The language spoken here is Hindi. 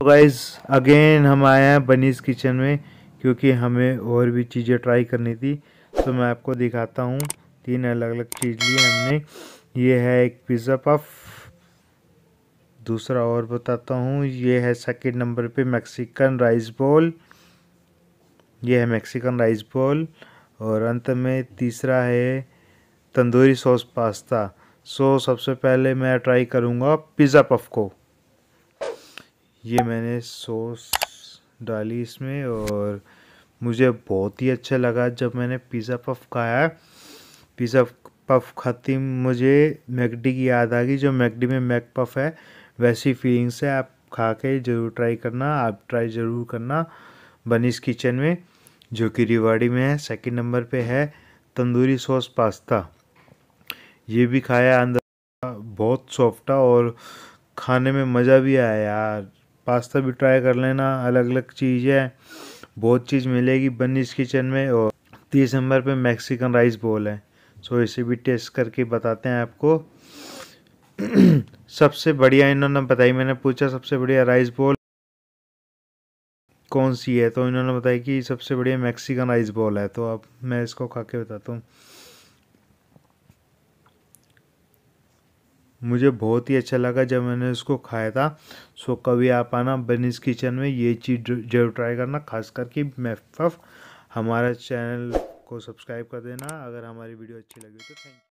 तो गाइज़ अगेन हम आए हैं बनीस किचन में, क्योंकि हमें और भी चीज़ें ट्राई करनी थी। तो मैं आपको दिखाता हूँ तीन अलग अलग चीज़ लिए हमने। ये है एक पिज़्ज़ा पफ दूसरा और बताता हूँ। ये है सेकेंड नंबर पे मैक्सिकन राइस बॉल ये है मैक्सिकन राइस बॉल और अंत में तीसरा है तंदूरी सॉस पास्ता सो सबसे पहले मैं ट्राई करूँगा पिज़्ज़ा पफ को। ये मैंने सॉस डाली इसमें और मुझे बहुत ही अच्छा लगा जब मैंने पिज़्ज़ा पफ खाया। पिज़्ज़ा पफ खाती मुझे मैकडी की याद आ गई, जो मैकडी में मैक पफ है, वैसी फीलिंग्स है। आप खा के ज़रूर ट्राई करना, आप ट्राई ज़रूर करना बनीस किचन में, जो कि रिवाड़ी में है सेकंड नंबर पे है, तंदूरी सॉस पास्ता। ये भी खाया, अंदर बहुत सॉफ्ट था और खाने में मज़ा भी आया यार। पास्ता भी ट्राई कर लेना अलग अलग चीज़ है, बहुत चीज़ मिलेगी बनीस किचन में और तीस नंबर पे मैक्सिकन राइस बॉल है। सो इसे भी टेस्ट करके बताते हैं आपको। सबसे बढ़िया इन्होंने बताई, मैंने पूछा सबसे बढ़िया राइस बॉल कौन सी है? तो इन्होंने बताया कि सबसे बढ़िया मैक्सिकन राइस बॉल है तो अब मैं इसको खा के बताता हूँ। मुझे बहुत ही अच्छा लगा जब मैंने इसको खाया था। सो कभी आप आना बनीस किचन में, ये चीज़ ज़रूर ट्राई करना, खास करके मैफ हमारा चैनल को सब्सक्राइब कर देना, अगर हमारी वीडियो अच्छी लगी तो थैंक यू।